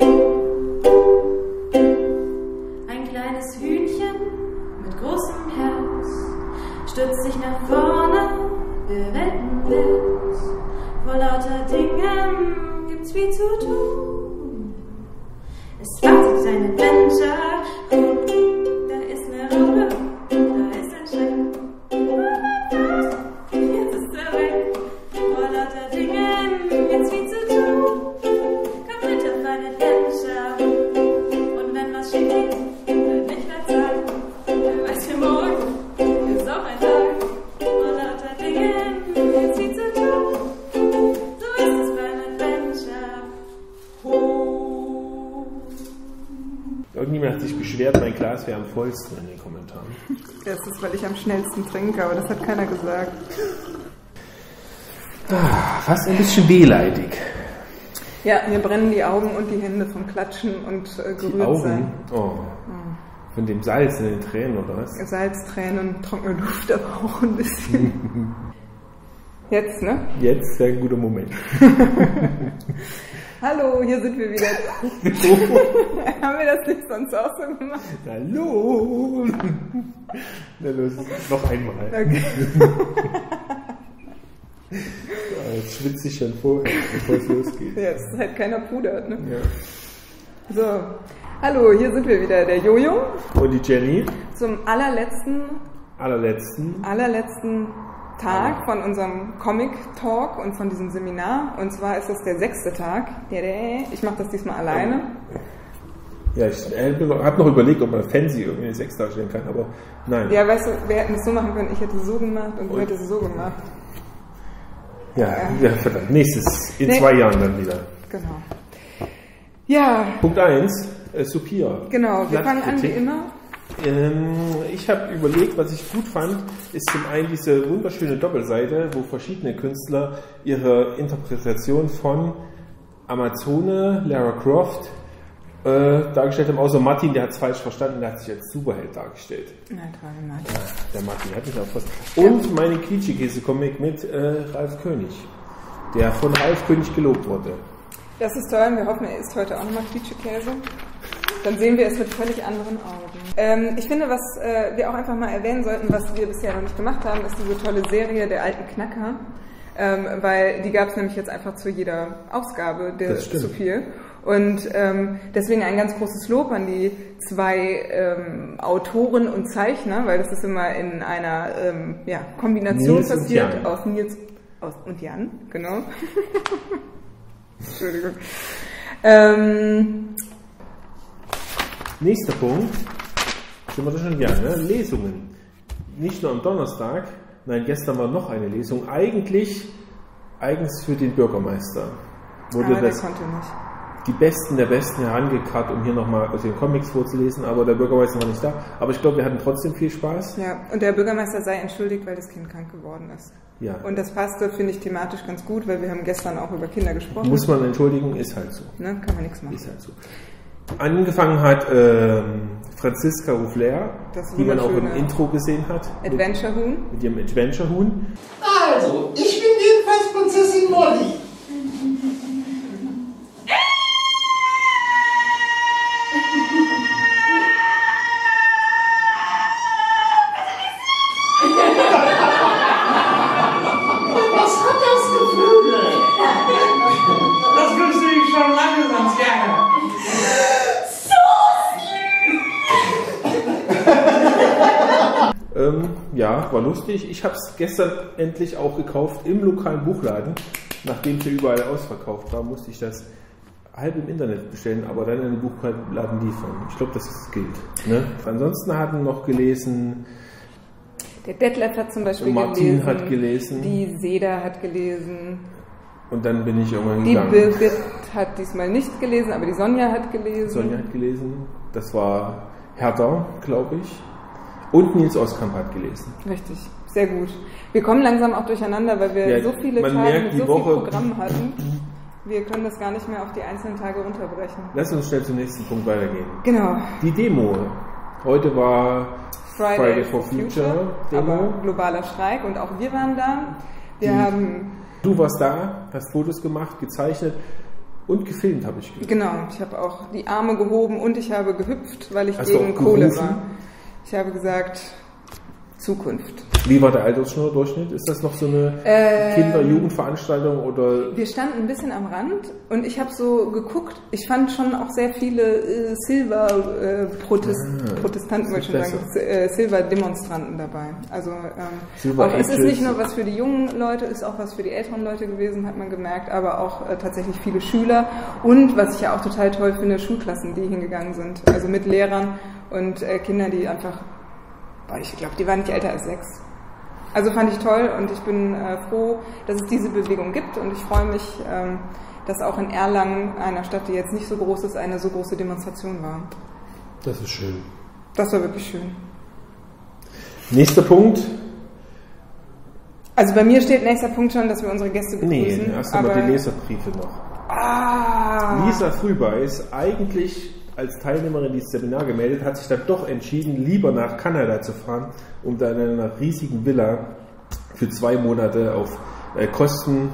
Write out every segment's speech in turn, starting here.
Ein kleines Hühnchen mit großem Herz stürzt sich nach vorne, will retten will. Vor lauter Dingen gibt's viel zu tun. Es wartet ein Adventure. Vollsten in den Kommentaren. Das ist, weil ich am schnellsten trinke, aber das hat keiner gesagt. Fast ein bisschen wehleidig. Ja, mir brennen die Augen und die Hände vom Klatschen und äh, Die gerührt Augen. sein. Oh. Von dem Salz in den Tränen oder was? Salz, Tränen, trockene Luft, aber auch ein bisschen. Jetzt, ne? Jetzt wäre ein guter Moment. Hallo, hier sind wir wieder. Haben wir das nicht sonst auch so gemacht? Hallo! Na los, noch einmal. Okay. Ja, Jetzt schwitze ich schon vorher, bevor es losgeht. Ja, es ist halt keiner pudert, ne? Ja. So. Hallo, hier sind wir wieder, der Jojo, Und die Jenny, zum allerletzten, allerletzten. allerletzten Tag von unserem Comic-Talk und von diesem Seminar. Und zwar ist das der sechste Tag. Ich mache das diesmal alleine. Ja, ich habe noch überlegt, ob man Fancy irgendwie eine Sechs darstellen kann, aber nein. Ja, weißt du, wir hätten es so machen können, ich hätte es so gemacht und du Und- hättest es so gemacht. Ja, ja, verdammt. Nächstes, in Nee. zwei Jahren dann wieder. Genau. Ja, Punkt 1, äh, Supia. genau. Wir fangen an wie immer. Ähm, ich habe überlegt, was ich gut fand, ist zum einen diese wunderschöne Doppelseite, wo verschiedene Künstler ihre Interpretation von Amazone, Lara Croft äh, dargestellt haben, außer Martin, der hat es falsch verstanden, der hat sich als Superheld dargestellt. Nein, trage mal. Der Martin hat mich auch fast. Und meine Quietschi-Käse-Comic mit äh, Ralf König, der von Ralf König gelobt wurde. Das ist toll. Wir hoffen, er isst heute auch nochmal Quietschekäse. Dann sehen wir es mit völlig anderen Augen. Ähm, ich finde, was äh, wir auch einfach mal erwähnen sollten, was wir bisher noch nicht gemacht haben, ist diese tolle Serie der alten Knacker. Ähm, weil die gab es nämlich jetzt einfach zu jeder Ausgabe der zu viel. Und ähm, deswegen ein ganz großes Lob an die zwei ähm, Autoren und Zeichner, weil das ist immer in einer ähm, ja, Kombination Nils passiert aus Nils aus, und Jan, genau. Entschuldigung. Ähm, Nächster Punkt, sind wir da schon? Ja, ne? Lesungen. Nicht nur am Donnerstag, nein, gestern war noch eine Lesung, eigentlich eigens für den Bürgermeister. Wurde aber das, konnte nicht. die Besten der Besten herangekarrt, um hier nochmal aus den Comics vorzulesen, aber der Bürgermeister war nicht da. Aber ich glaube, wir hatten trotzdem viel Spaß. Ja, und der Bürgermeister sei entschuldigt, weil das Kind krank geworden ist. Ja. Und das passte, finde ich, thematisch ganz gut, weil wir haben gestern auch über Kinder gesprochen. Muss man entschuldigen, ist halt so. ne? Kann man nichts machen. Ist halt so. Angefangen hat ähm, Franziska Ruffler, Das die man auch im Intro gesehen hat. Adventure Huhn. Mit, mit ihrem Adventure-Huhn. Also, ich bin jedenfalls Prinzessin Molly. Lustig. Ich habe es gestern endlich auch gekauft im lokalen Buchladen. Nachdem es ja überall ausverkauft war, musste ich das halb im Internet bestellen, aber dann in den Buchladen liefern. Ich glaube, das gilt. Ne? Ansonsten hatten noch gelesen, Der Detlef hat zum Beispiel Martin gelesen. hat gelesen. Die Seda hat gelesen. und dann bin ich irgendwann Die gegangen. Birgit hat diesmal nicht gelesen, aber die Sonja hat gelesen. Sonja hat gelesen. Das war Hertha, glaube ich. Und Nils Oskamp hat gelesen. Richtig, sehr gut. Wir kommen langsam auch durcheinander, weil wir Ja, so viele Tage merkt, mit so Woche- viel Programm hatten. Wir können das gar nicht mehr auf die einzelnen Tage runterbrechen. Lass uns schnell zum nächsten Punkt weitergehen. Genau. Die Demo. Heute war Friday, Friday for Future Demo. aber globaler Streik und auch wir waren da. Wir Die- haben Du warst da, hast Fotos gemacht, gezeichnet Und gefilmt habe ich gehört. Genau, ich habe auch die Arme gehoben und ich habe gehüpft, weil ich Hast gegen Kohle war. Ich habe gesagt, Zukunft. Wie war der Altersdurchschnitt? Ist das noch so eine Äh, Kinder-Jugendveranstaltung oder Wir standen ein bisschen am Rand und ich habe so geguckt. Ich fand schon auch sehr viele äh, Silver-Protestanten, wollte ich schon Ah, ist sagen, äh, Silver-Demonstranten dabei. Also ähm, auch, es ist nicht nur was für die jungen Leute, ist auch was für die älteren Leute gewesen, hat man gemerkt, aber auch äh, tatsächlich viele Schüler und was ich ja auch total toll finde, Schulklassen, die hingegangen sind. Also mit Lehrern und äh, Kindern, die einfach, ich glaube, die waren nicht älter als sechs. Also fand ich toll und ich bin äh, froh, dass es diese Bewegung gibt und ich freue mich, ähm, dass auch in Erlangen, einer Stadt, die jetzt nicht so groß ist, eine so große Demonstration war. Das ist schön. Das war wirklich schön. Nächster Punkt. Also bei mir steht nächster Punkt schon, dass wir unsere Gäste begrüßen. Nee, erst einmal die Leserbriefe noch. Ah, Lisa Früber ist eigentlich als Teilnehmerin dieses Seminar gemeldet, hat sich dann doch entschieden, lieber nach Kanada zu fahren, um da in einer riesigen Villa für zwei Monate auf äh, Kosten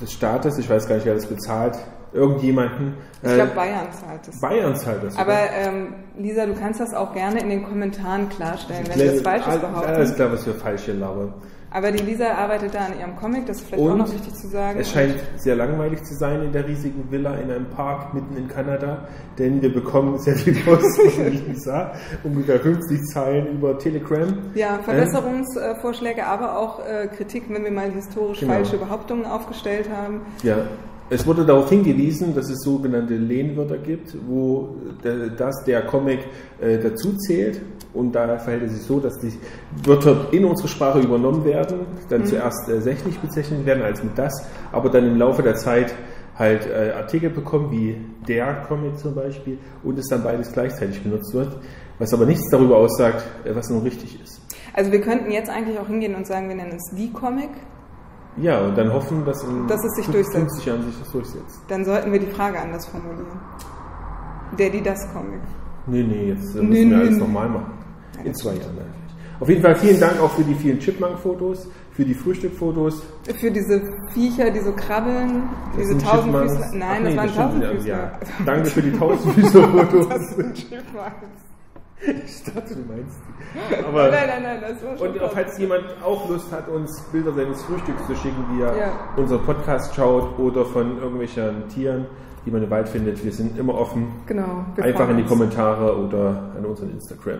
des Staates, ich weiß gar nicht, wer das bezahlt, irgendjemanden. ich äh, glaube Bayern zahlt das. Bayern zahlt das. Aber ähm, Lisa, du kannst das auch gerne in den Kommentaren klarstellen, wenn du das Falsches Alles behauptest. klar, was wir falsch hier labern. Aber die Lisa arbeitet da an ihrem Comic, das ist vielleicht auch Und noch wichtig zu sagen. Es scheint sehr langweilig zu sein in der riesigen Villa in einem Park mitten in Kanada, denn wir bekommen sehr viel Post von Lisa, ungefähr 50 Zeilen über Telegram. Ja, Ähm, Verbesserungsvorschläge, aber auch äh, Kritik, wenn wir mal historisch Genau. falsche Behauptungen aufgestellt haben. Ja, es wurde darauf hingewiesen, dass es sogenannte Lehnwörter gibt, wo der, das der Comic äh, dazu zählt. Und da verhält es sich so, dass die Wörter in unsere Sprache übernommen werden, dann zuerst äh, sächlich bezeichnet werden als mit das, aber dann im Laufe der Zeit halt äh, Artikel bekommen, wie der Comic zum Beispiel, und es dann beides gleichzeitig benutzt wird, was aber nichts darüber aussagt, äh, was nun richtig ist. Also wir könnten jetzt eigentlich auch hingehen und sagen, wir nennen es die Comic. Ja, und dann hoffen, dass in Dass es sich 50 durchsetzt. Jahren sich das durchsetzt. Dann sollten wir die Frage anders formulieren. Der, die, das Comic. Nee, nee, jetzt äh, Nee, müssen wir nee, alles nee. nochmal machen. In zwei Jahren. Auf jeden Fall vielen Dank auch für die vielen Chipmunk-Fotos, für die Frühstück-Fotos. Für diese Viecher, die so krabbeln, Das diese. Tausendfüßler. Nein, Ach das nee, waren stimmt, Tausendfüßler. Ja. Danke für die Tausendfüßler-Fotos. Das sind Chipmunks. ich dachte, du meinst die. Aber Nein, nein, nein, das war schon und falls jemand auch Lust hat, uns Bilder seines Frühstücks zu schicken, wie er Ja. unseren Podcast schaut oder von irgendwelchen Tieren, die man im Wald findet, wir sind immer offen. Genau. Einfach in die. Kommentare oder an unseren Instagram.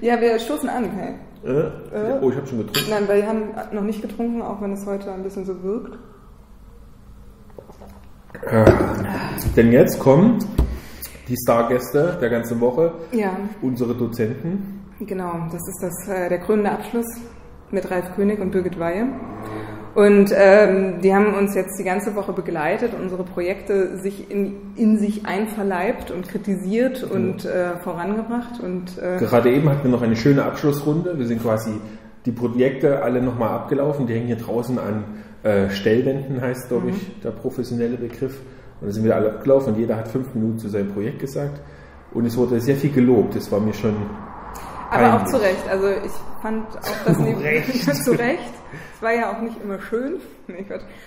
Ja, wir stoßen an, hey. Äh? Oh, ich habe schon getrunken. Nein, weil wir haben noch nicht getrunken, auch wenn es heute ein bisschen so wirkt. Denn jetzt kommen die Stargäste der ganzen Woche, Ja, unsere Dozenten. genau. Das ist das, äh, der krönende Abschluss mit Ralf König und Birgit Weihe. Und ähm, die haben uns jetzt die ganze Woche begleitet, unsere Projekte sich in, in sich einverleibt und kritisiert und äh, vorangebracht. Und äh, Gerade eben hatten wir noch eine schöne Abschlussrunde. Wir sind quasi die Projekte alle nochmal abgelaufen. Die hängen hier draußen an äh, Stellwänden, heißt, glaube ich, der professionelle Begriff. Und da sind wir alle abgelaufen und jeder hat fünf Minuten zu seinem Projekt gesagt. Und es wurde sehr viel gelobt. Das war mir schon. aber auch peinlich. zu Recht. Also ich fand auch das Zu Recht. zu Recht. Es war ja auch nicht immer schön, nee,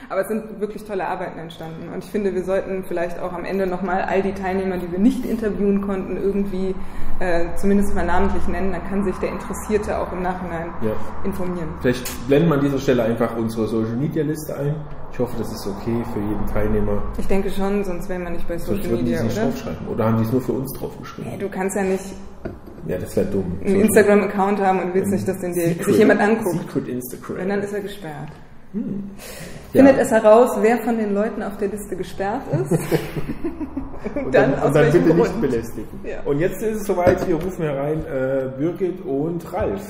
aber es sind wirklich tolle Arbeiten entstanden. Und ich finde, wir sollten vielleicht auch am Ende nochmal all die Teilnehmer, die wir nicht interviewen konnten, irgendwie äh, zumindest mal namentlich nennen. Dann kann sich der Interessierte auch im Nachhinein Ja. informieren. Vielleicht blenden wir an dieser Stelle einfach unsere Social Media Liste ein. Ich hoffe, das ist okay für jeden Teilnehmer. Ich denke schon, sonst wären wir nicht bei Sonst Social die Media, es nicht oder? draufschreiben. Oder haben die es nur für uns draufgeschrieben? Hey, du kannst ja nicht Ja, das wäre dumm. einen Instagram-Account haben und willst nicht, dass den dir, Secret- sich jemand anguckt. Secret Instagram. Wenn, dann ist er gesperrt. Ja. Findet es heraus, wer von den Leuten auf der Liste gesperrt ist. und, Und dann, dann, aus und dann bitte Grund. nicht belästigen. Ja. Und jetzt ist es soweit, wir rufen herein äh, Birgit und Ralf.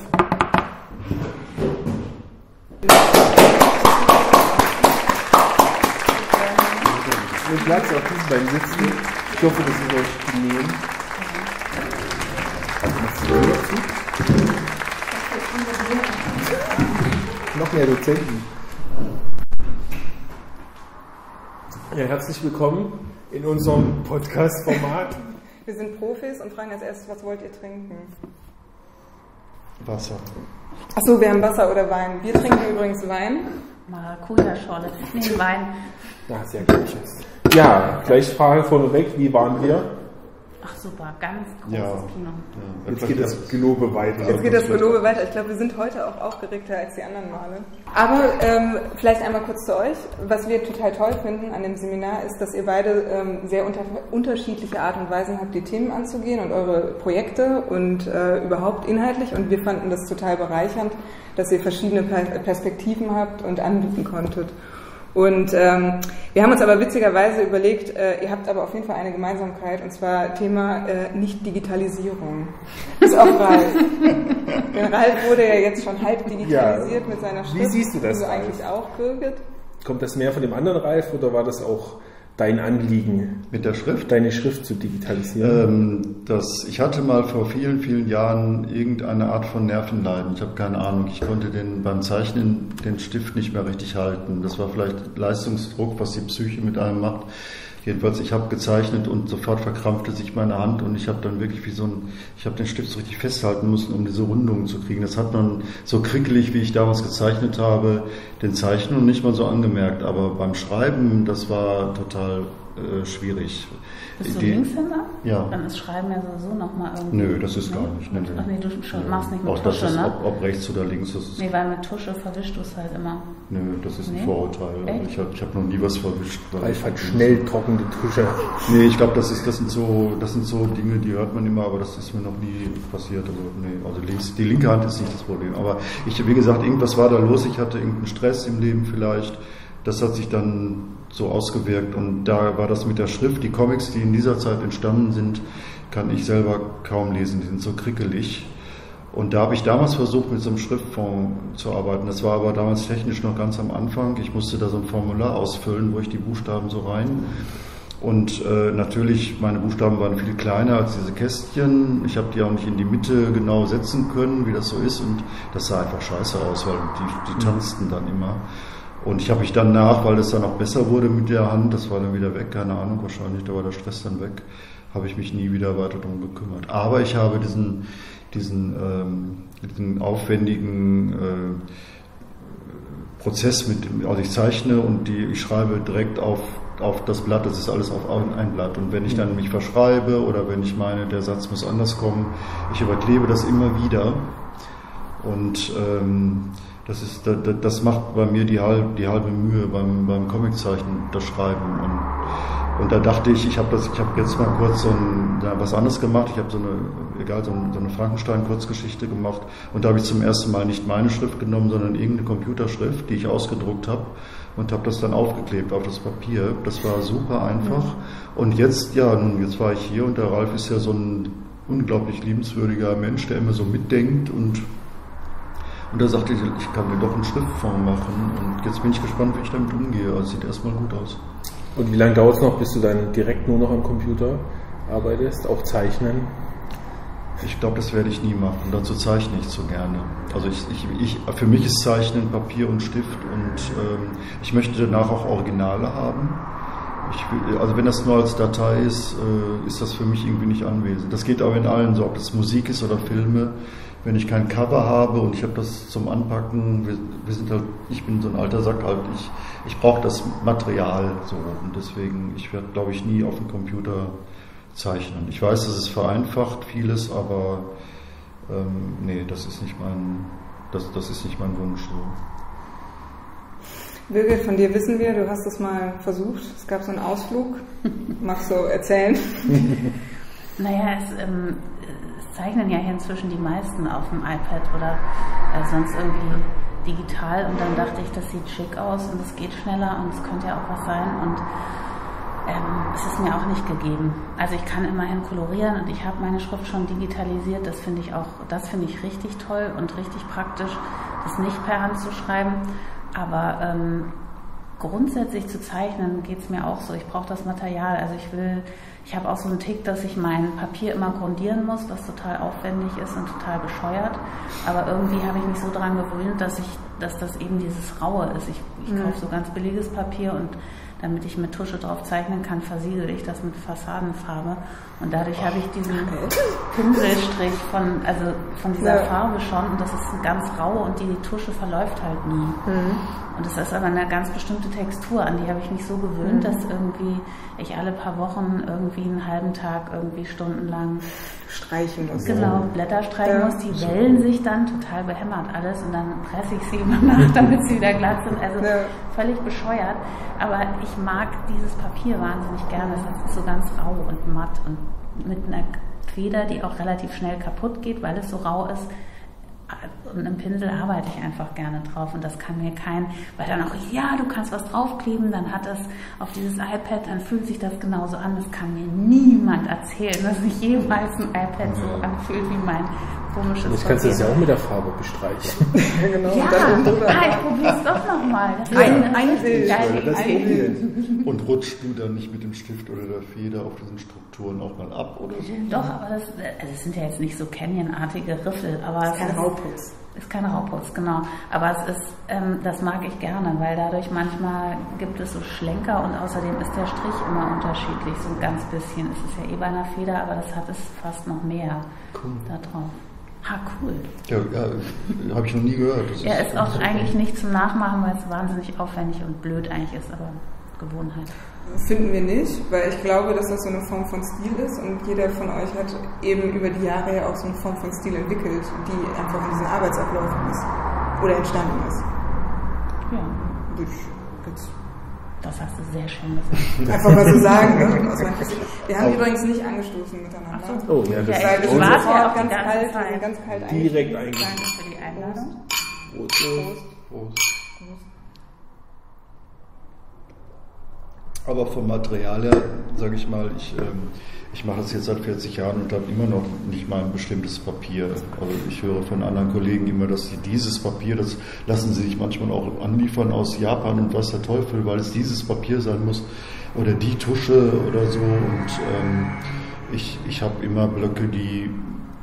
Mit Platz auf diesen beiden Sitzen. Ich hoffe, das ist euch genehm. Noch mehr Dozenten. Ja, herzlich willkommen in unserem Podcast-Format. Wir sind Profis und fragen als erstes, was wollt ihr trinken? Wasser. Achso, wir haben Wasser oder Wein. Wir trinken übrigens Wein. Maracuja-Schorle. Nee, Wein. Da ist ja gleiches. Ja, gleich Frage vorneweg, wie waren wir? Ach super, ganz großes Ja. Kino. Jetzt geht das Gelobe weiter. Jetzt geht das Gelobe weiter. Ich glaube, wir sind heute auch aufgeregter als die anderen Male. Aber ähm, vielleicht einmal kurz zu euch. Was wir total toll finden an dem Seminar ist, dass ihr beide ähm, sehr unter unterschiedliche Art und Weisen habt, die Themen anzugehen und eure Projekte und äh, überhaupt inhaltlich. Und wir fanden das total bereichernd, dass ihr verschiedene per Perspektiven habt und anbieten konntet. Und ähm, wir haben uns aber witzigerweise überlegt, äh, ihr habt aber auf jeden Fall eine Gemeinsamkeit, und zwar Thema äh, Nicht-Digitalisierung. Ist auch Ralf. Denn Ralf wurde ja jetzt schon halb digitalisiert Ja. mit seiner Wie Schrift. siehst du das, Du Ralf? eigentlich auch, Birgit? Kommt das mehr von dem anderen Ralf oder war das auch dein Anliegen, Mit der Schrift? deine Schrift zu digitalisieren? Ähm, das, ich hatte mal vor vielen, vielen Jahren irgendeine Art von Nervenleiden. Ich habe keine Ahnung. Ich konnte den, beim Zeichnen den Stift nicht mehr richtig halten. Das war vielleicht Leistungsdruck, was die Psyche mit einem macht. Jedenfalls, ich habe gezeichnet und sofort verkrampfte sich meine Hand und ich habe dann wirklich wie so ein, ich habe den Stift so richtig festhalten müssen, um diese Rundungen zu kriegen. Das hat man so krickelig, wie ich damals gezeichnet habe, den Zeichnen nicht mal so angemerkt. Aber beim Schreiben, das war total äh, schwierig. Bist du Die- Linkshänder? Ja. Dann ist Schreiben ja sowieso nochmal irgendwie. Nö, das ist gar nicht. Nee, nee. Ach nee, du schon, machst nicht mit Auch das Tusche, ist, ne? ob, ob rechts oder links, das ist. Nee, weil mit Tusche verwischst du es halt immer. Nö, das ist ein Nee? Vorurteil. Also Echt? ich habe ich hab noch nie was verwischt. weil ich- hat schnell trockene Tusche. Nee, ich glaube, das, ist- das, sind so, das sind so Dinge, die hört man immer, aber das ist mir noch nie passiert. Also, nee, also links, die linke Hand ist nicht das Problem. Aber ich, wie gesagt, irgendwas war da los. Ich hatte irgendeinen Stress im Leben vielleicht. Das hat sich dann so ausgewirkt. Und da war das mit der Schrift. Die Comics, die in dieser Zeit entstanden sind, kann ich selber kaum lesen. Die sind so krickelig. Und da habe ich damals versucht, mit so einem Schriftform zu arbeiten. Das war aber damals technisch noch ganz am Anfang. Ich musste da so ein Formular ausfüllen, wo ich die Buchstaben so rein. Und äh, natürlich, meine Buchstaben waren viel kleiner als diese Kästchen. Ich habe die auch nicht in die Mitte genau setzen können, wie das so ist. Und das sah einfach scheiße aus, weil die, die tanzten dann immer. Und ich habe mich dann nach, weil es dann auch besser wurde mit der Hand, das war dann wieder weg, keine Ahnung, wahrscheinlich, da war der Stress dann weg, habe ich mich nie wieder weiter darum gekümmert. Aber ich habe diesen, diesen, ähm, diesen aufwendigen äh, Prozess mit, also ich zeichne und die, ich schreibe direkt auf, auf das Blatt, das ist alles auf ein Blatt. Und wenn ich dann mich verschreibe oder wenn ich meine, der Satz muss anders kommen, ich überklebe das immer wieder. Und ähm, das, ist, das, das macht bei mir die, halb, die halbe Mühe beim, beim Comiczeichnen, das Schreiben. Und, und da dachte ich, ich habe das, ich habe jetzt mal kurz so ein, ja, was anderes gemacht. Ich habe so eine, egal, so, ein, so eine Frankenstein-Kurzgeschichte gemacht. Und da habe ich zum ersten Mal nicht meine Schrift genommen, sondern irgendeine Computerschrift, die ich ausgedruckt habe und habe das dann aufgeklebt auf das Papier. Das war super einfach. Und jetzt, ja, nun, jetzt war ich hier und der Ralf ist ja so ein unglaublich liebenswürdiger Mensch, der immer so mitdenkt und und da sagte ich, ich kann mir doch eine Schriftform machen. Und jetzt bin ich gespannt, wie ich damit umgehe. Also sieht erstmal gut aus. Und wie lange dauert es noch, bis du dann direkt nur noch am Computer arbeitest, auch zeichnen? Ich glaube, das werde ich nie machen. Dazu zeichne ich zu gerne. Also ich, ich, ich, für mich ist Zeichnen Papier und Stift und ähm, ich möchte danach auch Originale haben. Ich, also wenn das nur als Datei ist, äh, ist das für mich irgendwie nicht anwesend. Das geht aber in allen so, ob das Musik ist oder Filme. Wenn ich kein Cover habe und ich habe das zum Anpacken, wir, wir sind halt, ich bin so ein alter Sack halt, ich, ich brauche das Material so und deswegen, ich werde glaube ich nie auf dem Computer zeichnen. Ich weiß, das ist vereinfacht vieles, aber ähm, nee, das ist nicht mein, das, das ist nicht mein Wunsch. So. Birgit, von dir wissen wir, du hast es mal versucht. Es gab so einen Ausflug. Magst du erzählen? Naja, es, ähm, es zeichnen ja hier inzwischen die meisten auf dem iPad oder äh, sonst irgendwie digital und dann dachte ich, das sieht schick aus und es geht schneller und es könnte ja auch was sein und ähm, es ist mir auch nicht gegeben. Also ich kann immerhin kolorieren und ich habe meine Schrift schon digitalisiert. Das finde ich auch, das finde ich richtig toll und richtig praktisch, das nicht per Hand zu schreiben. Aber ähm, grundsätzlich zu zeichnen geht es mir auch so. Ich brauche das Material. Also ich will, ich habe auch so einen Tick, dass ich mein Papier immer grundieren muss, was total aufwendig ist und total bescheuert. Aber irgendwie habe ich mich so daran gewöhnt, dass ich, dass das eben dieses Raue ist. Ich, ich kaufe so ganz billiges Papier und damit ich mit Tusche drauf zeichnen kann, versiegel ich das mit Fassadenfarbe. Und dadurch habe ich diesen Pinselstrich von, also von dieser Ja. Farbe schon und das ist ganz rau und die Tusche verläuft halt nie. Und das ist aber eine ganz bestimmte Textur, an die habe ich mich so gewöhnt, dass irgendwie ich alle paar Wochen irgendwie einen halben Tag irgendwie stundenlang Streichen muss. genau Blätter streichen Ja. muss. Die wellen sich dann total behämmert alles und dann presse ich sie immer nach, damit sie wieder glatt sind. Also Ja. völlig bescheuert. Aber ich mag dieses Papier wahnsinnig gerne. Es ist so ganz rau und matt und mit einer Feder, die auch relativ schnell kaputt geht, weil es so rau ist. Und im Pinsel arbeite ich einfach gerne drauf und das kann mir kein, weil dann auch, ja, du kannst was draufkleben, dann hat das auf dieses iPad, dann fühlt sich das genauso an. Das kann mir niemand erzählen, dass sich jemals ein iPad so anfühlt wie mein komisches Vielleicht kannst du das ja auch mit der Farbe bestreichen. Ja, genau. Ja, ah, ich probier's doch nochmal. Ein- ein Bild. Das probieren. Und rutschst du dann nicht mit dem Stift oder der Feder auf diesen Strukturen auch mal ab oder so? Doch, aber das, also es sind ja jetzt nicht so Canyon-artige Riffel, aber es Kein ist, Rauputz. ist kein Rauputz, genau. Aber es ist, ähm, das mag ich gerne, weil dadurch manchmal gibt es so Schlenker und außerdem ist der Strich immer unterschiedlich, so ein ganz bisschen. Es ist ja eh bei einer Feder, aber das hat es fast noch mehr da drauf. Ha, cool. Ja, ja habe ich noch nie gehört. Das Er ist auch eigentlich nicht zum Nachmachen, weil es wahnsinnig aufwendig und blöd eigentlich ist, aber Gewohnheit. Finden wir nicht, weil ich glaube, dass das so eine Form von Stil ist und jeder von euch hat eben über die Jahre ja auch so eine Form von Stil entwickelt, die einfach in diesen Arbeitsabläufen ist oder entstanden ist. Ja, ich das hast du sehr schön gesagt. einfach mal so sagen. Ne? Wir haben übrigens nicht angestoßen miteinander. Ach so. Oh, ja, das Ja, ich sofort ja auch ganz kalt, ganz kalt Direkt eingestiegen. Danke für die Einladung. Prost. Aber vom Material her, sage ich mal, ich, ähm, ich mache das jetzt seit 40 Jahren und habe immer noch nicht mal ein bestimmtes Papier. Also ich höre von anderen Kollegen immer, dass sie dieses Papier, das lassen sie sich manchmal auch anliefern aus Japan und was der Teufel, weil es dieses Papier sein muss oder die Tusche oder so. Und ähm, ich, ich habe immer Blöcke, die,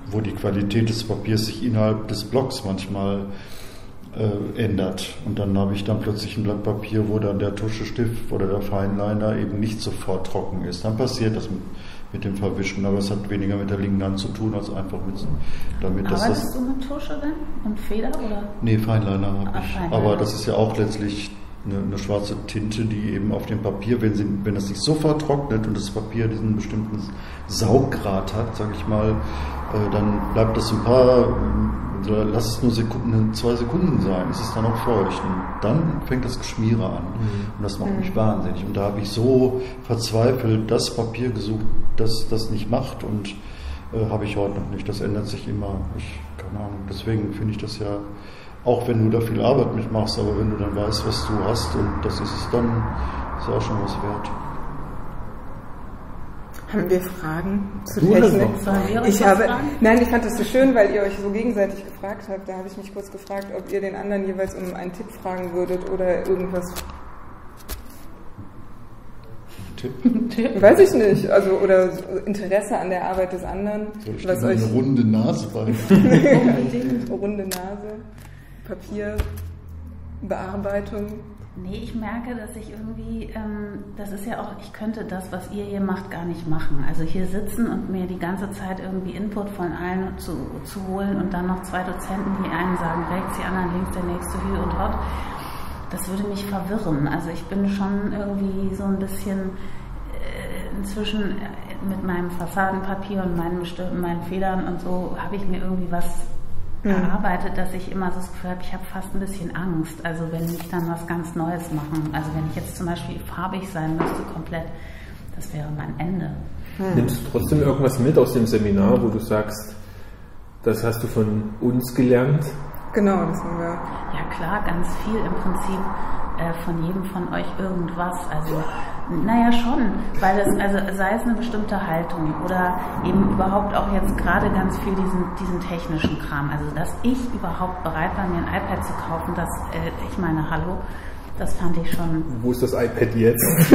wo die Qualität des Papiers sich innerhalb des Blocks manchmal äh, ändert. Und dann habe ich dann plötzlich ein Blatt Papier, wo dann der Tuschestift oder der Feinliner eben nicht sofort trocken ist. Dann passiert das mit, mit dem Verwischen, aber es hat weniger mit der linken Hand zu tun, als einfach mit damit dass Arbeitest das. du mit Tusche denn? Und Feder oder? Nee, Feinliner habe Ah, ich. Feinliner. Aber das ist ja auch letztlich eine, eine schwarze Tinte, die eben auf dem Papier, wenn, sie, wenn das nicht sofort trocknet und das Papier diesen bestimmten Sauggrad hat, sage ich mal, äh, dann bleibt das ein paar, äh, lass es nur Sekunden, zwei Sekunden sein, ist es dann auch feucht. Und dann fängt das Geschmiere an. Und das macht mich wahnsinnig. Und da habe ich so verzweifelt das Papier gesucht, das das nicht macht und äh, habe ich heute noch nicht. Das ändert sich immer. Ich, keine Ahnung. Deswegen finde ich das ja, auch wenn du da viel Arbeit mitmachst, aber wenn du dann weißt, was du hast und das ist es dann, ist auch schon was wert. Haben wir Fragen zu Du Technik? Ich habe, fragen? nein, ich fand das so schön, weil ihr euch so gegenseitig gefragt habt. Da habe ich mich kurz gefragt, ob ihr den anderen jeweils um einen Tipp fragen würdet oder irgendwas. Tipp. Weiß ich nicht. Also, oder Interesse an der Arbeit des anderen. Soll ich Was euch eine runde Nase bei? runde Nase, Papier, Bearbeitung. Nee, ich merke, dass ich irgendwie, ähm, das ist ja auch, ich könnte das, was ihr hier macht, gar nicht machen. Also hier sitzen und mir die ganze Zeit irgendwie Input von allen zu, zu holen und dann noch zwei Dozenten, die einen sagen rechts, die anderen links, der nächste Hü und Hot. Das würde mich verwirren. Also ich bin schon irgendwie so ein bisschen äh, inzwischen mit meinem Fassadenpapier und meinen meinen Federn und so habe ich mir irgendwie was erarbeitet, dass ich immer so das Gefühl habe, ich habe fast ein bisschen Angst. Also wenn ich dann was ganz Neues machen, also wenn ich jetzt zum Beispiel farbig sein müsste komplett, das wäre mein Ende. Nimmst du trotzdem irgendwas mit aus dem Seminar, wo du sagst, das hast du von uns gelernt? Genau, das haben wir. Ja klar, ganz viel im Prinzip äh, von jedem von euch irgendwas. Also naja schon, weil es, also sei es eine bestimmte Haltung oder eben überhaupt auch jetzt gerade ganz viel diesen, diesen technischen Kram. Also dass ich überhaupt bereit war, mir ein iPad zu kaufen, das, äh, ich meine, hallo, Das fand ich schon. Wo ist das iPad jetzt?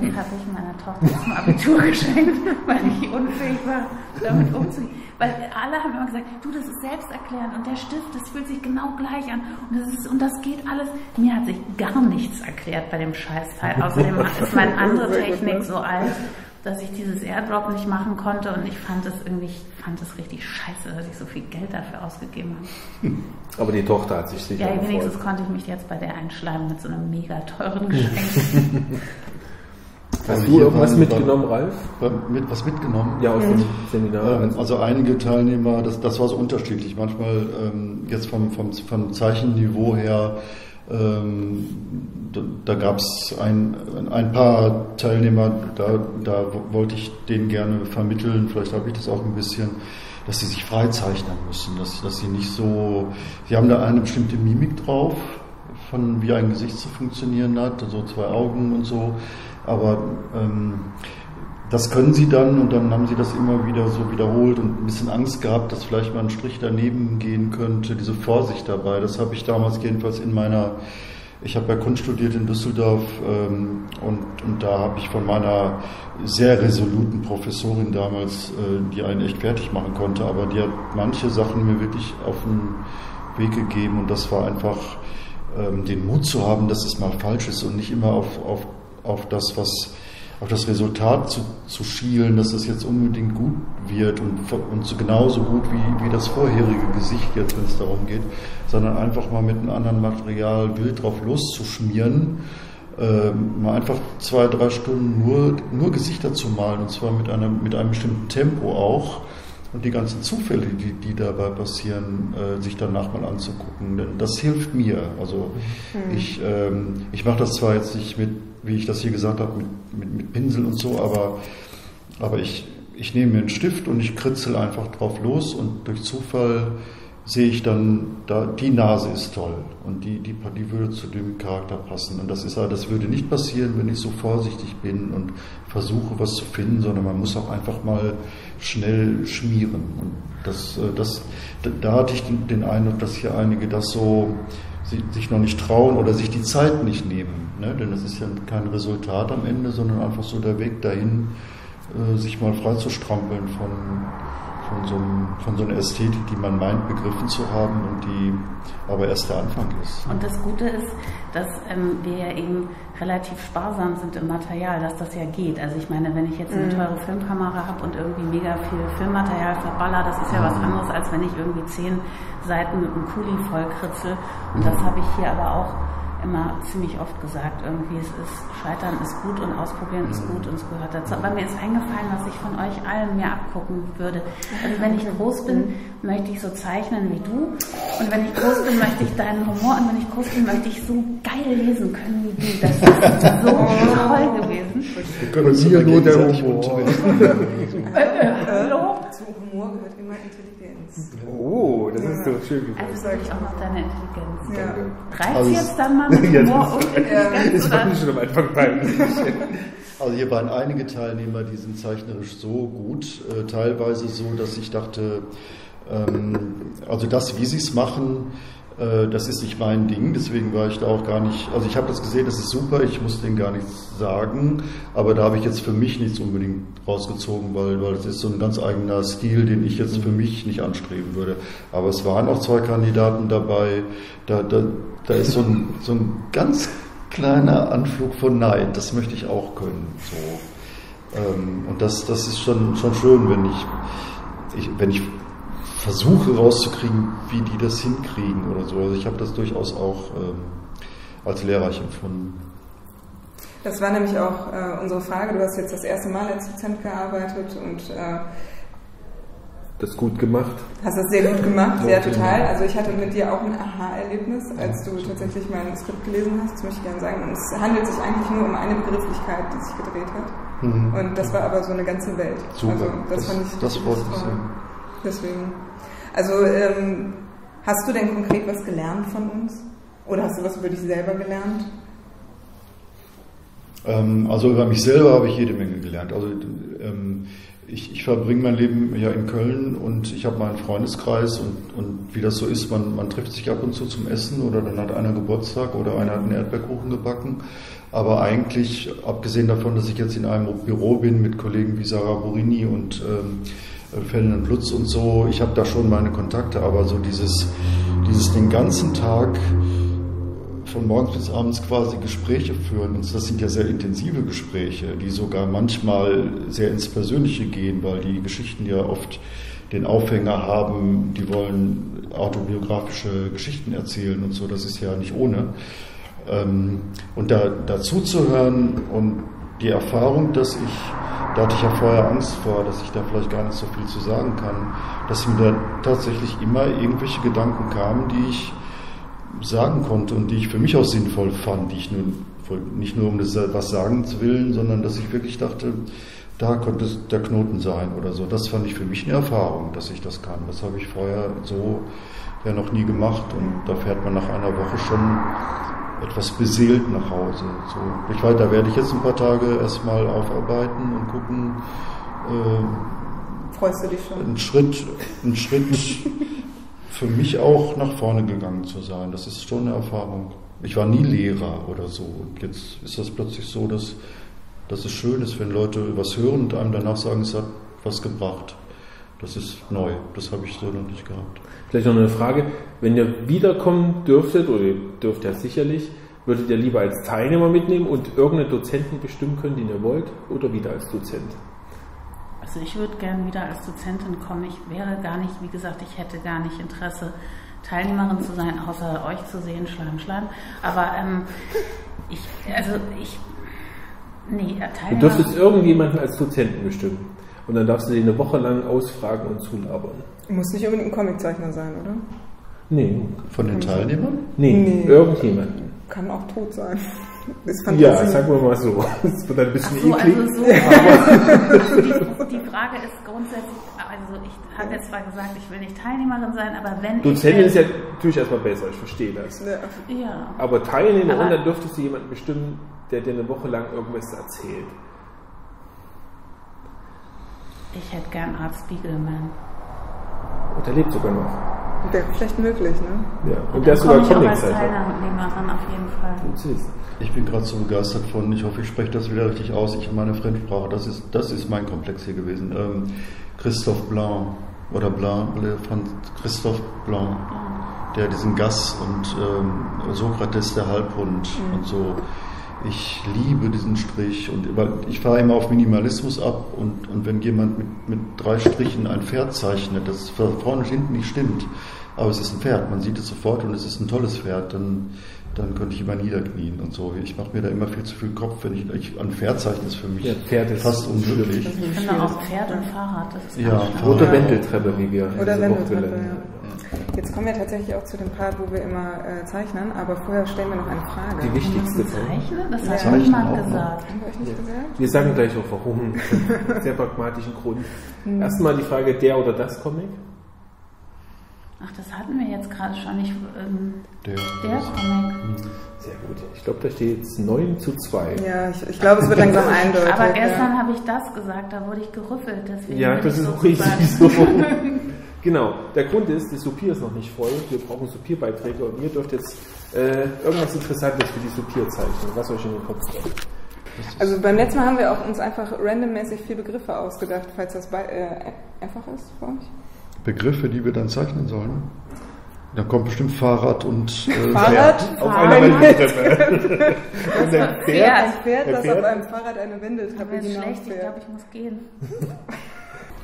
Das habe ich meiner Tochter zum Abitur geschenkt, weil ich unfähig war, damit umzugehen. Weil alle haben immer gesagt, du, das ist selbsterklärend und der Stift, das fühlt sich genau gleich an und das, ist, und das geht alles. Mir hat sich gar nichts erklärt bei dem Scheißteil. Außerdem ist meine andere Technik so alt, dass ich dieses Airdrop nicht machen konnte und ich fand es irgendwie, fand es richtig scheiße, dass ich so viel Geld dafür ausgegeben habe. Aber die Tochter hat sich sicher Ja, gefreut. wenigstens konnte ich mich jetzt bei der einschleimen mit so einem mega teuren Geschenk. Hast Also du irgendwas mitgenommen, Ralf? Mit was mitgenommen? Ja, aus dem Seminar. Ähm, Also einige Teilnehmer, das, das war so unterschiedlich. Manchmal ähm, jetzt vom, vom, vom Zeichenniveau her, ähm, da, da gab es ein, ein paar Teilnehmer, da, da wollte ich denen gerne vermitteln, vielleicht habe ich das auch ein bisschen, dass sie sich freizeichnen müssen, dass, dass sie nicht so, sie haben da eine bestimmte Mimik drauf, von wie ein Gesicht zu funktionieren hat, so zwei Augen und so, aber ähm, das können sie dann und dann haben sie das immer wieder so wiederholt und ein bisschen Angst gehabt, dass vielleicht mal ein Strich daneben gehen könnte, diese Vorsicht dabei. Das habe ich damals jedenfalls in meiner, ich habe ja Kunst studiert in Düsseldorf ähm, und, und da habe ich von meiner sehr resoluten Professorin damals, äh, die einen echt fertig machen konnte, aber die hat manche Sachen mir wirklich auf den Weg gegeben und das war einfach ähm, den Mut zu haben, dass es mal falsch ist und nicht immer auf, auf, auf das, was auf das Resultat zu, zu schielen, dass es jetzt unbedingt gut wird und, und so genauso gut wie, wie das vorherige Gesicht jetzt, wenn es darum geht, sondern einfach mal mit einem anderen Material wild drauf loszuschmieren, äh, mal einfach zwei, drei Stunden nur, nur Gesichter zu malen und zwar mit einem, mit einem bestimmten Tempo auch und die ganzen Zufälle, die, die dabei passieren, äh, sich danach mal anzugucken. Denn das hilft mir. Also ich, ähm, ich mache das zwar jetzt nicht mit, wie ich das hier gesagt habe, mit, mit, mit Pinsel und so, aber, aber ich, ich nehme mir einen Stift und ich kritzel einfach drauf los und durch Zufall sehe ich dann, da, die Nase ist toll und die, die, die würde zu dem Charakter passen. Und das ist halt, das würde nicht passieren, wenn ich so vorsichtig bin und versuche, was zu finden, sondern man muss auch einfach mal schnell schmieren. Und das, äh, das, da hatte ich den, Eindruck, dass hier einige das so si- sich noch nicht trauen oder sich die Zeit nicht nehmen. Ne? Denn es ist ja kein Resultat am Ende, sondern einfach so der Weg dahin, äh, sich mal frei zu strampeln von, von, so einem, von so einer Ästhetik, die man meint, begriffen zu haben und die aber erst der Anfang ist. Und das Gute ist, dass ähm, wir ja eben relativ sparsam sind im Material, dass das ja geht. Also ich meine, wenn ich jetzt eine teure Filmkamera habe und irgendwie mega viel Filmmaterial verballer, das ist ja was anderes, als wenn ich irgendwie zehn Seiten mit einem Kuli vollkritzel. Und das habe ich hier aber auch immer ziemlich oft gesagt. Irgendwie es ist Scheitern ist gut und Ausprobieren ist gut und es gehört dazu. Aber mir ist eingefallen, was ich von euch allen mir abgucken würde. Also wenn ich groß bin, möchte ich so zeichnen wie du. Und wenn ich groß bin, möchte ich deinen Humor. Und wenn ich groß bin, möchte ich so geil lesen können wie du. Das ist so toll gewesen. Wir können uns hier nur der Humor. Hallo? Zu Humor gehört immer Intelligenz. Oh, das ist doch schön gewesen. Also sage ich auch noch deine Intelligenz. Ja. Reicht Also jetzt dann mal mit Ja, Humor und Das Intelligenz? war Oder? mir schon am Anfang peinlich. Also hier waren einige Teilnehmer, die sind zeichnerisch so gut, äh, teilweise so, dass ich dachte, ähm, also das, wie sie es machen, äh, das ist nicht mein Ding, deswegen war ich da auch gar nicht, also ich habe das gesehen, das ist super, ich muss denen gar nichts sagen, aber da habe ich jetzt für mich nichts unbedingt rausgezogen, weil, weil das ist so ein ganz eigener Stil, den ich jetzt für mich nicht anstreben würde. Aber es waren auch zwei Kandidaten dabei, da, da, da ist so ein, so ein ganz kleiner Anflug von Neid, das möchte ich auch können. So. Ähm, und das, das ist schon, schon schön, wenn ich, ich, wenn ich versuche rauszukriegen, wie die das hinkriegen oder so. Also ich habe das durchaus auch ähm, als lehrreich empfunden. Das war nämlich auch äh, unsere Frage. Du hast jetzt das erste Mal als Dozent gearbeitet und äh, Das gut gemacht. hast das sehr gut gemacht, Ja, ja, total. Also ich hatte mit dir auch ein Aha-Erlebnis, als du tatsächlich mein Skript gelesen hast, das möchte ich gerne sagen. Und es handelt sich eigentlich nur um eine Begrifflichkeit, die sich gedreht hat. Mhm. Und das war aber so eine ganze Welt. Super. Also das, Das- fand ich das mich toll. sehr. Deswegen. Also ähm, hast du denn konkret was gelernt von uns? Oder hast du was über dich selber gelernt? Ähm, also über mich selber habe ich jede Menge gelernt. Also ähm, ich, ich verbringe mein Leben ja in Köln und ich habe meinen Freundeskreis und, und wie das so ist, man, man trifft sich ab und zu zum Essen oder dann hat einer Geburtstag oder einer hat einen Erdbeerkuchen gebacken. Aber eigentlich, abgesehen davon, dass ich jetzt in einem Büro bin mit Kollegen wie Sarah Borini und ähm, Ferdinand Lutz und so, ich habe da schon meine Kontakte, aber so dieses, dieses den ganzen Tag von morgens bis abends quasi Gespräche führen. Und das sind ja sehr intensive Gespräche, die sogar manchmal sehr ins Persönliche gehen, weil die Geschichten ja oft den Aufhänger haben, die wollen autobiografische Geschichten erzählen und so. Das ist ja nicht ohne. Ähm, und da dazu und die Erfahrung, dass ich, da hatte ich ja vorher Angst vor, dass ich da vielleicht gar nicht so viel zu sagen kann, dass mir da tatsächlich immer irgendwelche Gedanken kamen, die ich sagen konnte und die ich für mich auch sinnvoll fand, die ich nun nicht nur um das was sagen zu willen, sondern dass ich wirklich dachte, da könnte der Knoten sein oder so. Das fand ich für mich eine Erfahrung, dass ich das kann. Das habe ich vorher so ja noch nie gemacht und da fährt man nach einer Woche schon etwas beseelt nach Hause. So, ich weiß, da werde ich jetzt ein paar Tage erstmal aufarbeiten und gucken. Äh, Freust du dich schon? Einen Schritt, einen Schritt für mich auch nach vorne gegangen zu sein. Das ist schon eine Erfahrung. Ich war nie Lehrer oder so. Und jetzt ist das plötzlich so, dass, dass es schön ist, wenn Leute was hören und einem danach sagen, es hat was gebracht. Das ist neu. Das habe ich so noch nicht gehabt. Vielleicht noch eine Frage. Wenn ihr wiederkommen dürftet, oder ihr dürft ja sicherlich, würdet ihr lieber als Teilnehmer mitnehmen und irgendeinen Dozenten bestimmen können, den ihr wollt, oder wieder als Dozent? Also ich würde gerne wieder als Dozentin kommen. Ich wäre gar nicht, wie gesagt, ich hätte gar nicht Interesse, Teilnehmerin zu sein, außer euch zu sehen, Schleim, Schleim. Aber ähm, ich, also ich, nee, Teilnehmer... Du dürftest irgendjemanden als Dozenten bestimmen. Und dann darfst du den eine Woche lang ausfragen und zulabern. Muss nicht unbedingt ein Comiczeichner sein, oder? Nee. Von den Teilnehmern? Nee, nee. irgendjemanden. Kann auch tot sein. ja, sagen wir mal so. Das wird ein bisschen so, eklig. Also so, also die, die, Frage ist grundsätzlich, also ich habe jetzt zwar gesagt, ich will nicht Teilnehmerin sein, aber wenn Dozentin ist ja natürlich erstmal besser, ich verstehe das. Ja. Aber Teilnehmer, und dann dürftest du jemanden bestimmen, der dir eine Woche lang irgendwas erzählt. Ich hätte gern Art Spiegelman. Und der lebt sogar noch. Wäre vielleicht möglich, ne? Ja, und, und der ist sogar Comiczeichner. Auf jeden Fall. Ich bin gerade so begeistert von, ich hoffe, ich spreche das wieder richtig aus, ich meine Fremdsprache, das ist, das ist mein Komplex hier gewesen. Ähm, Christophe Blanc oder Blanc, von Christophe Blanc, der diesen Gas und ähm, Sokrates der Halbhund mhm. und so. Ich liebe diesen Strich und ich fahre immer auf Minimalismus ab und, und wenn jemand mit, mit drei Strichen ein Pferd zeichnet, das vorne und hinten nicht stimmt, aber es ist ein Pferd, man sieht es sofort und es ist ein tolles Pferd, dann dann könnte ich immer niederknien und so. Ich mache mir da immer viel zu viel Kopf, wenn ich, ich an Pferd zeichne, ist für mich ja, Pferd ist fast unmöglich. Ich finde auch Pferd und Fahrrad, das ist ja, Oder Wendeltreppe, wie wir Oder Wendeltreppe, ja. Jetzt kommen wir tatsächlich auch zu dem Part, wo wir immer äh, zeichnen, aber vorher stellen wir noch eine Frage. Die wichtigste Zeichnen? Das Ja. hat Zeichnen niemand gesagt. Haben wir euch nicht gesagt? Wir sagen gleich auch warum. Sehr pragmatischen Grund. Erstmal die Frage, der oder das Comic? Ach, das hatten wir jetzt gerade schon nicht. Ähm, Der, der Comic. Sehr gut. Ich glaube, da steht jetzt 9 zu 2. Ja, ich, ich glaube, es wird langsam eindeutig. Aber gestern ja. habe ich das gesagt, da wurde ich gerüffelt. Deswegen Ja, das ich ist auch richtig so. genau. Der Grund ist, die Supir ist noch nicht voll. Wir brauchen Supierbeiträge und ihr dürft jetzt äh, irgendwas Interessantes für die Supir zeichnen, was euch in den Kopf kommt. Also beim letzten Mal haben wir auch uns einfach randommäßig vier Begriffe ausgedacht, falls das bei, äh, einfach ist für euch. Begriffe, die wir dann zeichnen sollen. Da kommt bestimmt Fahrrad und äh, Fahrrad, Pferd. Auf einer Wendeltreppe. Und Ein Pferd, Pferd, das Pferd? auf einem Fahrrad eine Wendeltreppe Mir ist schlecht, ich glaube, ich muss gehen.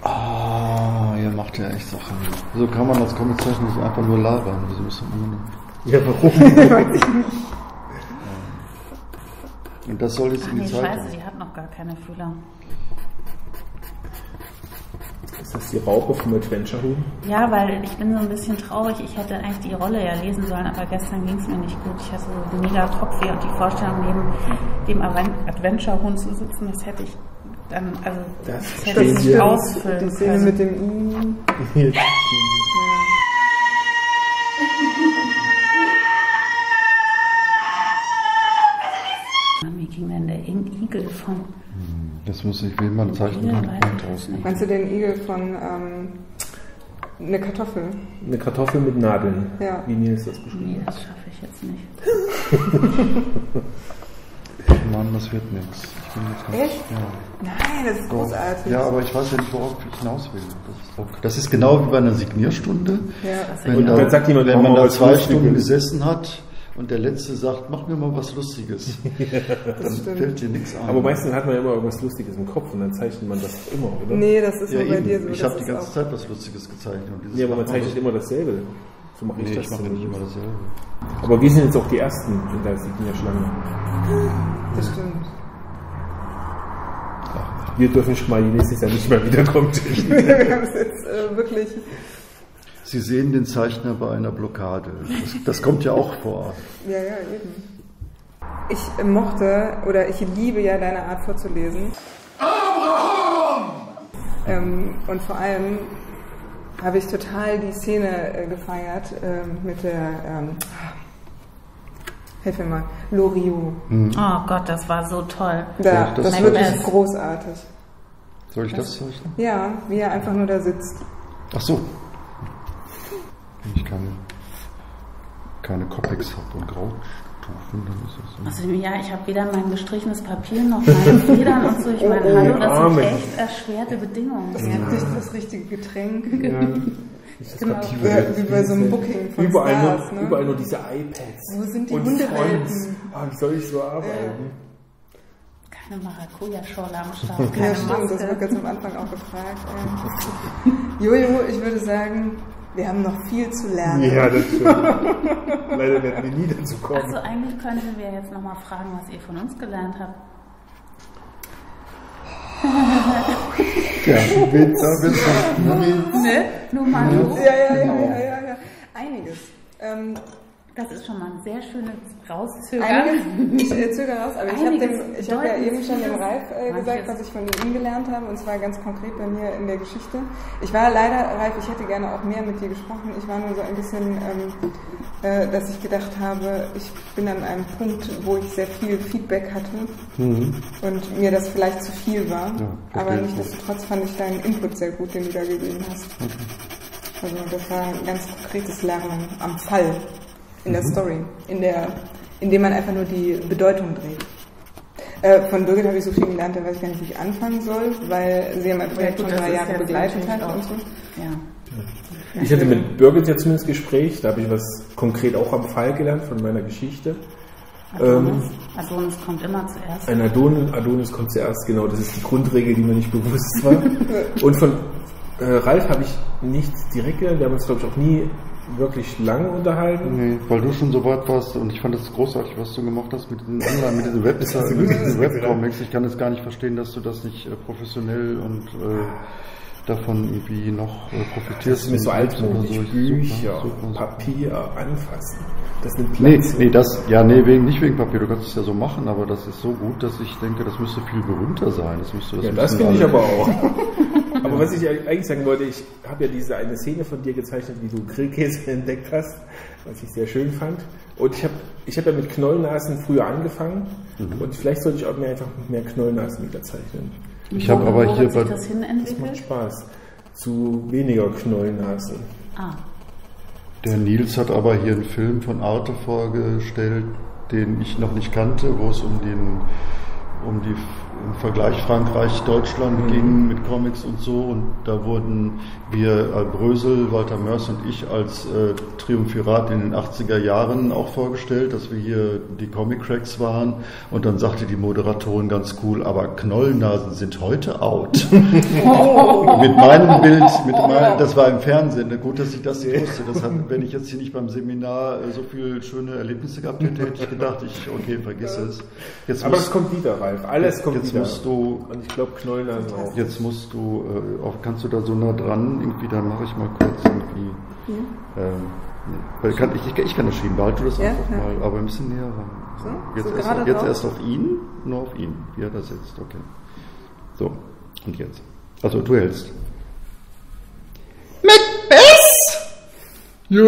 Ah, ihr macht ja echt Sachen. So kann man als Comiczeichner nicht einfach nur labern. Wieso muss man Ja, warum? Und das soll jetzt Ach in nee, die Zeitung. scheiße, die hat noch gar keine Fühler. Ist die Raupe vom Adventure Home? Ja, weil ich bin so ein bisschen traurig. Ich hätte eigentlich die Rolle ja lesen sollen, aber gestern ging es mir nicht gut. Ich hatte so mega Kopfweh und die Vorstellung, neben dem Aven- Adventure-Hund zu sitzen, das hätte ich dann, also Das das hätte ich nicht Die ausfüllen Szene mit dem I. muss ich will mal eine Zeichnung Ja, nicht. Meinst du den Igel von ähm, eine Kartoffel? Eine Kartoffel mit Nadeln, Ja. wie Nils das beschrieben Nee, hat. das schaffe ich jetzt nicht. Mann, das wird nichts. Ich bin jetzt ganz, Echt? Ja. Nein, das ist großartig. Ja, aber ich weiß ja nicht, worauf ich hinaus will. Das ist, doch- das ist genau wie bei einer Signierstunde. Ja. Wenn, Und da, dann sagt jemand, wenn man da zwei. Stunden gesessen hat und der Letzte sagt, mach mir mal was Lustiges, dann stimmt. fällt dir nichts ein. Aber meistens hat man ja immer irgendwas Lustiges im Kopf und dann zeichnet man das immer, oder? Nee, das ist ja, nur bei eben. dir so. ich habe die ganze Zeit was Lustiges gezeichnet. Und dieses Nee, aber man zeichnet immer dasselbe. So mache ich Nee, das. ich mache nicht immer dasselbe. Aber wir sind jetzt auch die Ersten in der Signierschlange. Das stimmt. Wir dürfen schon mal nächstes Jahr nicht mehr wiederkommen. Wir haben es jetzt äh, wirklich. Sie sehen den Zeichner bei einer Blockade. Das, das kommt ja auch vor. Ja, ja, eben. Ich mochte oder ich liebe ja deine Art vorzulesen. Ähm, und vor allem habe ich total die Szene äh, gefeiert ähm, mit der, ähm, hilf mir mal, Loriot. Oh Gott, das war so toll. Da, das das ist wirklich ich- großartig. Soll ich das zeichnen? Ja, wie er einfach nur da sitzt. Ach so. Wenn ich keine, keine Copics habe und Graustufen, dann ist das so. Also, ja, ich habe weder mein gestrichenes Papier noch meine Federn und so. Ich meine, hallo, das Arme. sind echt erschwerte Bedingungen. Das Ja. ist nicht das richtige Getränk. Genau. Wie, wie bei so einem Booking von Überall, Stars. nur, ne? überall nur diese iPads. Wo sind die und Hundewelpen? Ah, wie soll ich so arbeiten? Keine Maracuja-Schorle am Start, Ja, stimmt, das wird ganz am Anfang auch gefragt. Jojo, ich würde sagen, wir haben noch viel zu lernen. Ja, das stimmt. Leider werden wir nie dazu kommen. Also eigentlich könnten wir jetzt nochmal fragen, was ihr von uns gelernt habt. Ja, Witz, bist du. Ne? Nur mal ja, ja, ja, ja, ja, ja. Einiges. Ähm, Das ist schon mal ein sehr schönes Rauszögern. einiges. Ich äh, zögere raus, aber ich habe Einiges dem- ich hab ja eben schon dem. Ralf äh, gesagt, was ich von ihm gelernt habe, und zwar ganz konkret bei mir in der Geschichte. Ich war leider, Ralf, ich hätte gerne auch mehr mit dir gesprochen. Ich war nur so ein bisschen, ähm, äh, dass ich gedacht habe, ich bin an einem Punkt, wo ich sehr viel Feedback hatte und mir das vielleicht zu viel war. Ja, aber nichtsdestotrotz fand ich deinen Input sehr gut, den du da gegeben hast. Also das war ein ganz konkretes Lernen am Fall in der Story, in der, indem man einfach nur die Bedeutung dreht. Äh, von Birgit habe ich so viel gelernt, da weiß ich gar nicht, wie ich anfangen soll, weil sie ja mein Projekt schon drei Jahre begleitet hat und so. Ja. Ich hatte mit Birgit ja zumindest Gespräch, da habe ich was konkret auch am Fall gelernt von meiner Geschichte. Adonis. Adonis kommt immer zuerst. Ein Adonis, Adonis kommt zuerst, genau, das ist die Grundregel, die mir nicht bewusst war. Und von äh, Ralf habe ich nichts direkt gelernt, wir haben uns, glaube ich, auch nie wirklich lange unterhalten. Nee, weil du schon so weit warst und ich fand das großartig, was du gemacht hast mit diesen Online, mit diesen Webseiten, mit diesen Webcomics. Ich kann es gar nicht verstehen, dass du das nicht äh, professionell und äh, davon irgendwie noch äh, profitierst. Das ist mir so altmodisch, so. Bücher, super, super. Papier, anfassen. Das nimmt Nee, Platz. nee, das, ja, nee, wegen, nicht wegen Papier, du kannst es ja so machen, aber das ist so gut, dass ich denke, das müsste viel berühmter sein. Das, müsste, Ja, müssten das finde ich aber auch. aber was ich eigentlich sagen wollte, ich habe ja diese eine Szene von dir gezeichnet, wie du Grillkäse entdeckt hast, was ich sehr schön fand. Und ich habe ich hab ja mit Knollnasen früher angefangen Mhm. und vielleicht sollte ich auch mehr einfach mit mehr Knollnasen wieder zeichnen. Ich habe aber hier bei, das Das macht? Spaß. Zu weniger Knollnasen. Ah, Der Nils hat aber hier einen Film von Arte vorgestellt, den ich noch nicht kannte, wo es um den um die im Vergleich Frankreich-Deutschland ging mit Comics und so. Und da wurden wir äh, Brösel, Walter Mörs und ich als äh, Triumphirat in den 80er Jahren auch vorgestellt, dass wir hier die Comic-Cracks waren. Und dann sagte die Moderatorin ganz cool, aber Knollnasen sind heute out. mit meinem Bild, mit meinem, das war im Fernsehen, gut, dass ich das nicht wusste. Das hat, wenn ich jetzt hier nicht beim Seminar äh, so viele schöne Erlebnisse gehabt hätte, hätte ich gedacht, ich, okay, vergiss es. Jetzt Aber es musst, kommt wieder, Ralf. Alles kommt jetzt wieder. musst du, und ich glaube Knollnasen auch. jetzt musst du, äh, auch, kannst du da so nah dran, irgendwie, dann mache ich mal kurz irgendwie, ähm, nee, weil kann, ich, ich, ich kann das schieben, behalte du das Ja, einfach ja. mal, aber ein bisschen näher ran. So? Jetzt, So erst, jetzt erst auf ihn, nur auf ihn, wie er das jetzt, okay. So, und jetzt. Also, du hältst. Macbeth? Ja?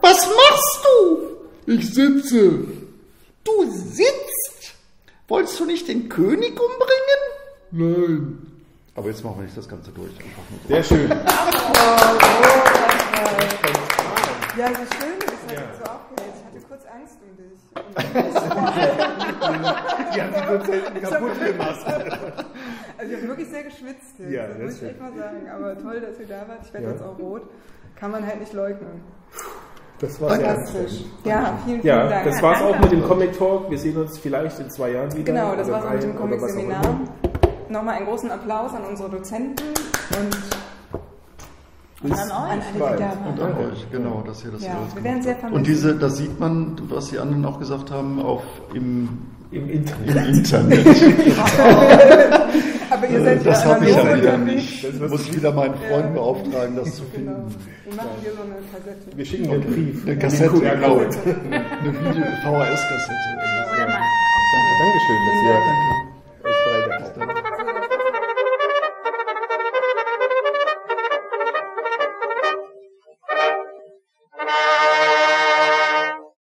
Was machst du? Ich sitze. Du sitzt? Wolltest du nicht den König umbringen? Nein. Aber jetzt machen wir nicht das Ganze durch. Einfach nur so. Sehr schön. Ja, so schön, dass du ja. so aufgehältst. Ich hatte kurz Angst um dich. Die haben kurz hinten kaputt gemacht. Also ich habe wirklich sehr geschwitzt jetzt, Ja, das das muss ich ist echt mal sagen. Aber toll, dass ihr da wart. Ich werde Ja. jetzt auch rot. Kann man halt nicht leugnen. Das war sehr Fantastisch. Ja, vielen, vielen Ja, Dank. das war's auch mit dem Comic Talk. Wir sehen uns vielleicht in zwei Jahren wieder. Genau, das oder war's auch mit dem auch Comic-Seminar. immer. Nochmal einen großen Applaus an unsere Dozenten und Und an an euch. alle, die da Und an euch, genau, dass ihr das Ja, alles wir werden sehr. Und diese, da sieht man, was die anderen auch gesagt haben, auf im, Im Internet. im Internet. Aber ihr seid das ja habe ich ja wieder nicht. Das muss ich wieder meinen Freunden beauftragen, das zu Genau. finden. Wir machen hier so eine Kassette. Wir schicken dir einen Brief. Eine Kassette, Ja, genau. genau. Eine Video-VHS-Kassette. Oder mal Dankeschön, dass ihr Danke.